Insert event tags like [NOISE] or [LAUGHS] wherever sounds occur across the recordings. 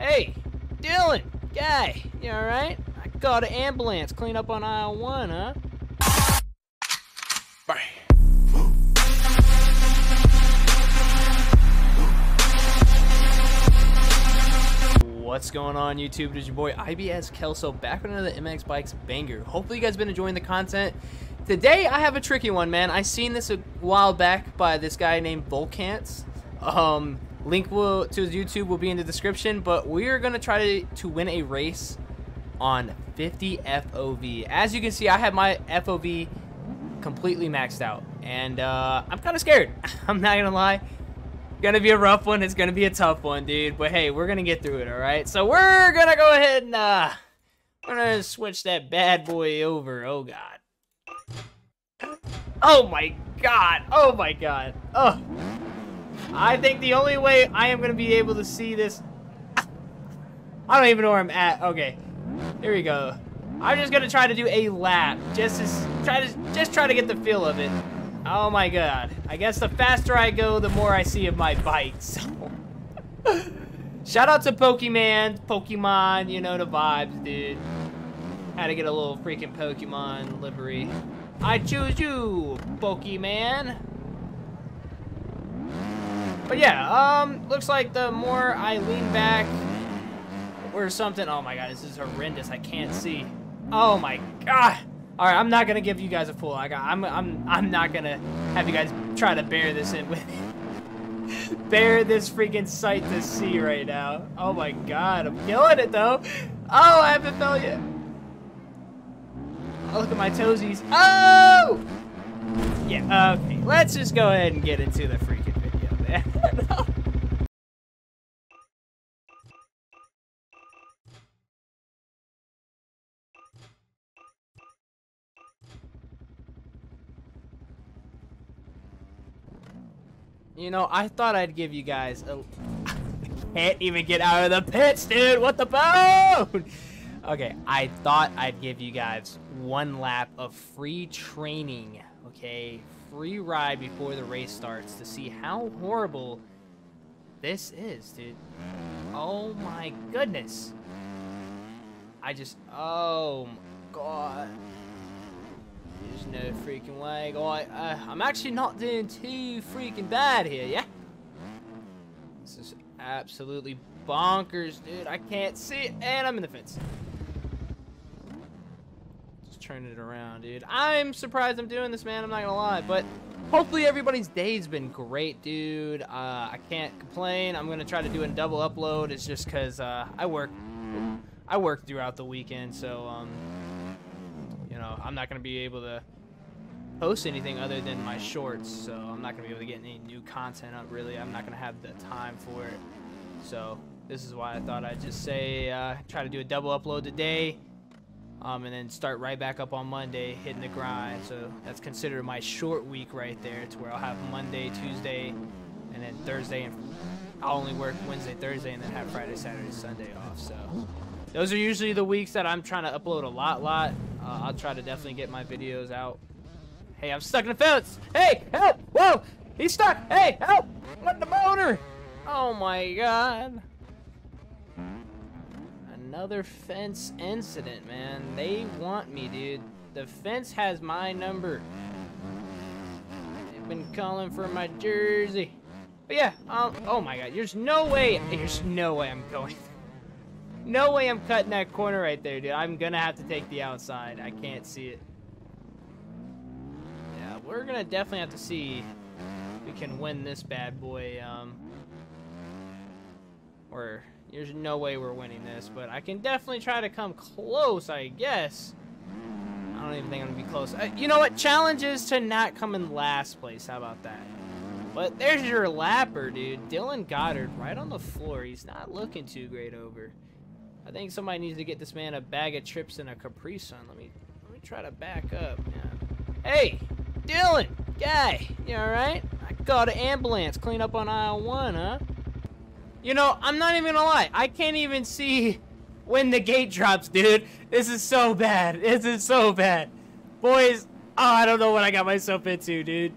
Hey, Dylan, guy, you alright? I got an ambulance clean up on aisle one, huh? Bye. What's going on YouTube? It is your boy IBS Kelso back with another MX Bikes banger. Hopefully you guys been enjoying the content. Today I have a tricky one, man. I seen this a while back by this guy named Vulkance. Um, link will, to his YouTube will be in the description, but we are gonna try to, to win a race on 50 FOV. As you can see, I have my FOV completely maxed out, and uh, I'm kind of scared. [LAUGHS] I'm not gonna lie It's gonna be a rough one. It's gonna be a tough one, dude. But hey, we're gonna get through it, all right? So we're gonna go ahead and uh, we're gonna switch that bad boy over. Oh god. Oh my god. Oh my god. Oh. I think the only way I am gonna be able to see this. I don't even know where I'm at. Okay. Here we go. I'm just gonna try to do a lap, just to try to just try to get the feel of it. Oh my god. I guess the faster I go, the more I see of my bike, [LAUGHS] so. Shout out to Pokemon, Pokemon, you know the vibes, dude. Had to get a little freaking Pokemon livery. I choose you, Pokemon. But yeah, um, looks like the more I lean back or something. Oh my god, this is horrendous. I can't see. Oh my god. All right, I'm not gonna give you guys a full. I got. I'm. I'm. I'm not gonna have you guys try to bear this in with me. [LAUGHS] bear this freaking sight to see right now. Oh my god, I'm killing it though. Oh, I haven't fell yet. Oh, look at my toesies. Oh! Yeah, okay. Let's just go ahead and get into the freaking video, man. You know, I thought I'd give you guys a... [LAUGHS] can't even get out of the pits, dude! What the bone? [LAUGHS] Okay, I thought I'd give you guys one lap of free training, okay? Free ride before the race starts to see how horrible this is, dude. Oh my goodness. I just... Oh my god. Freaking way. Alright, uh, I'm actually not doing too freaking bad here, yeah? This is absolutely bonkers, dude. I can't see it, and I'm in the fence. Just turning it around, dude. I'm surprised I'm doing this, man. I'm not gonna lie, but hopefully everybody's day's been great, dude. Uh, I can't complain. I'm gonna try to do a double upload. It's just because uh, I work, I work throughout the weekend, so um, you know, I'm not to be able to post anything other than my shorts, so I'm not going to be able to get any new content up, really. I'm not going to have the time for it. So this is why I thought I'd just say, uh, try to do a double upload today, um, and then start right back up on Monday, hitting the grind. So that's considered my short week right there, to where I'll have Monday, Tuesday, and then Thursday, and I'll only work Wednesday, Thursday, and then have Friday, Saturday, Sunday off. So those are usually the weeks that I'm trying to upload a lot, lot. Uh, I'll try to definitely get my videos out. Hey, I'm stuck in the fence. Hey, help! Whoa! He's stuck! Hey, help! What the motor? Oh my god. Another fence incident, man. They want me, dude. The fence has my number. They've been calling for my jersey. But yeah, um, oh my god, there's no way, there's no way I'm going [LAUGHS] no way I'm cutting that corner right there, dude. I'm gonna have to take the outside. I can't see it. We're gonna definitely have to see if we can win this bad boy. Um, or there's no way we're winning this, but I can definitely try to come close, I guess. I don't even think I'm gonna be close. Uh, you know what? Challenge is to not come in last place. How about that? But there's your lapper, dude. Dylan Goddard right on the floor. He's not looking too great over. I think somebody needs to get this man a bag of chips and a Capri Sun. Let me let me try to back up. Yeah. Hey, Dylan, guy, you all right? I got an ambulance clean up on aisle one, huh? You know, I'm not even gonna lie. I can't even see when the gate drops, dude. This is so bad. This is so bad. Boys, oh, I don't know what I got myself into, dude.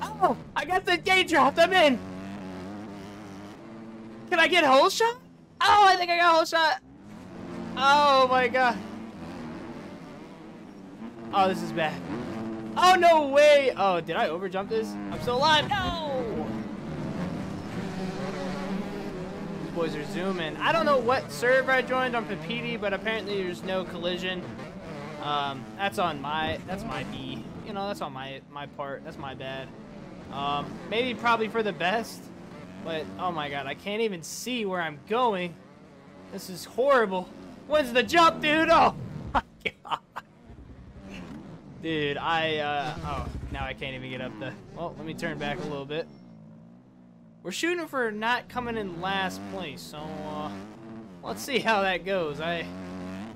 Oh, I got the gate dropped. I'm in. Can I get hole shot? Oh, I think I got hole shot. Oh my god. Oh, this is bad. Oh, no way. Oh, did I overjump this? I'm still alive. No. These boys are zooming. I don't know what server I joined on Papiti, but apparently there's no collision. Um, that's on my, that's my B. You know, that's on my, my part. That's my bad. Um, maybe probably for the best, but oh my god, I can't even see where I'm going. This is horrible. When's the jump, dude? Oh. Dude, I, uh, oh, now I can't even get up the, well, let me turn back a little bit. We're shooting for not coming in last place, so, uh, let's see how that goes. I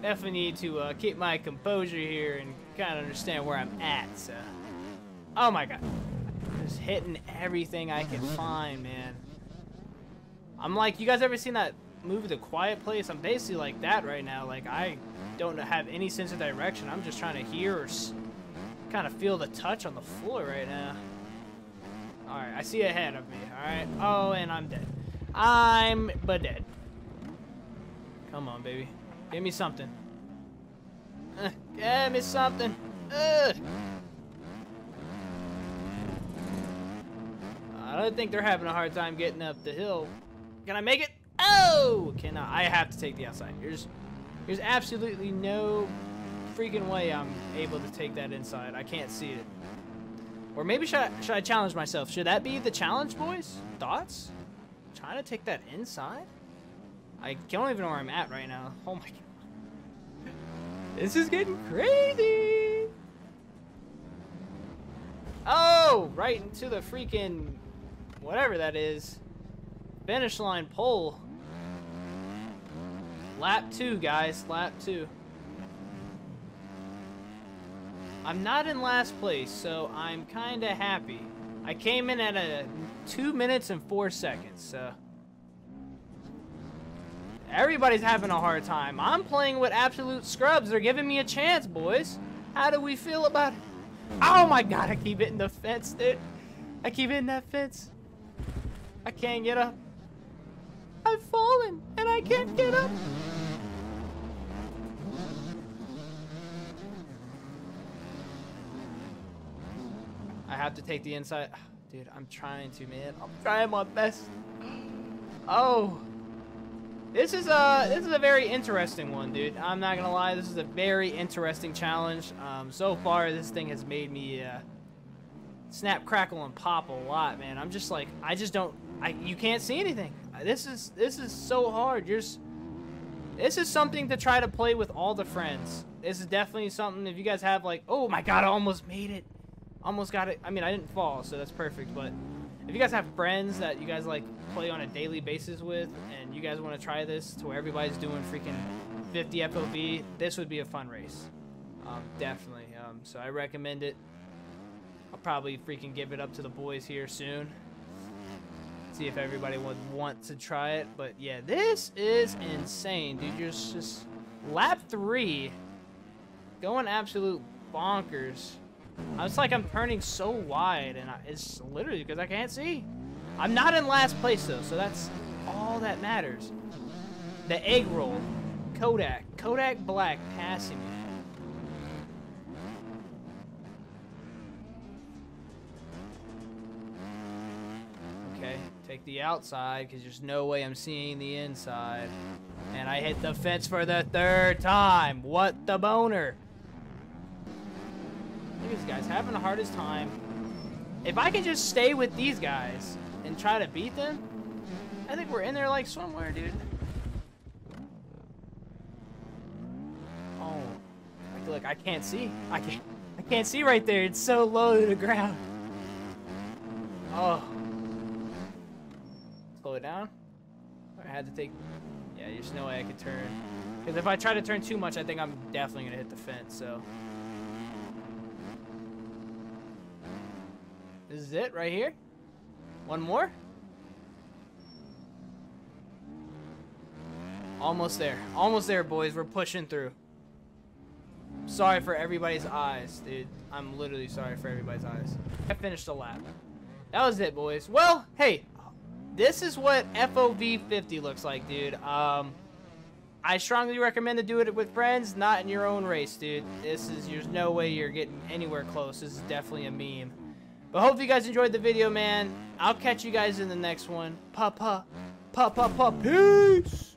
definitely need to, uh, keep my composure here and kind of understand where I'm at, so. Oh my god. Just hitting everything I can find, man. I'm like, you guys ever seen that movie, The Quiet Place? I'm basically like that right now. Like, I don't have any sense of direction. I'm just trying to hear or kind of feel the touch on the floor right now. Alright, I see ahead of me, alright? Oh, and I'm dead. I'm but dead. Come on, baby. Give me something. Uh, give me something. Ugh. I don't think they're having a hard time getting up the hill. Can I make it? Oh! Can I? I have to take the outside. There's, there's absolutely no freaking way I'm able to take that inside. I can't see it. Or maybe should I, should I challenge myself? Should that be the challenge, boys? Thoughts? Trying to take that inside? I don't even know where I'm at right now. [LAUGHS] Oh my god. This is getting crazy! Oh! Right into the freaking... Whatever that is. Finish line pole. Lap 2, guys. Lap 2. I'm not in last place, so I'm kind of happy. I came in at a 2 minutes and 4 seconds, so... Everybody's having a hard time. I'm playing with absolute scrubs. They're giving me a chance, boys. How do we feel about it? Oh my god, I keep hitting the fence, dude. I keep hitting that fence. I can't get up. I've fallen, and I can't get up. Have to take the inside. [SIGHS] Dude, I'm trying to, man. I'm trying my best. [GASPS] Oh. This is a this is a very interesting one, dude. I'm not gonna lie, this is a very interesting challenge. Um, so far, this thing has made me uh, snap, crackle, and pop a lot, man. I'm just like, I just don't, I you can't see anything. This is this is so hard. You're, this is something to try to play with all the friends. This is definitely something if you guys have like, oh my god, I almost made it. Almost got it. I mean, I didn't fall, so that's perfect. But if you guys have friends that you guys like play on a daily basis with, and you guys want to try this to where everybody's doing freaking 50 FOV, this would be a fun race. Um, definitely. Um, so I recommend it. I'll probably freaking give it up to the boys here soon. See if everybody would want to try it. But yeah, this is insane, dude. You're just lap three, going absolute bonkers. It's like I'm turning so wide, and I, it's literally because I can't see. I'm not in last place, though, so that's all that matters. The egg roll. Kodak. Kodak Black passing me. Okay, take the outside, because there's no way I'm seeing the inside. And I hit the fence for the third time. What the boner? These guys having the hardest time. If I can just stay with these guys and try to beat them, I think we're in there like somewhere, dude. Oh, look, I can't see. I can't. I can't see right there. It's so low to the ground. Oh. Slow it down. I had to take. Yeah, there's no way I could turn. Because if I try to turn too much, I think I'm definitely gonna hit the fence. So. This is it right here. One more. Almost there. Almost there, boys. We're pushing through. Sorry for everybody's eyes, dude. I'm literally sorry for everybody's eyes. I finished the lap. That was it, boys. Well, hey. this is what FOV 50 looks like, dude. Um, I strongly recommend to do it with friends, not in your own race, dude. This is, there's no way you're getting anywhere close. This is definitely a meme. But hope you guys enjoyed the video, man. I'll catch you guys in the next one. Pa pa. Pa pa pa. Peace.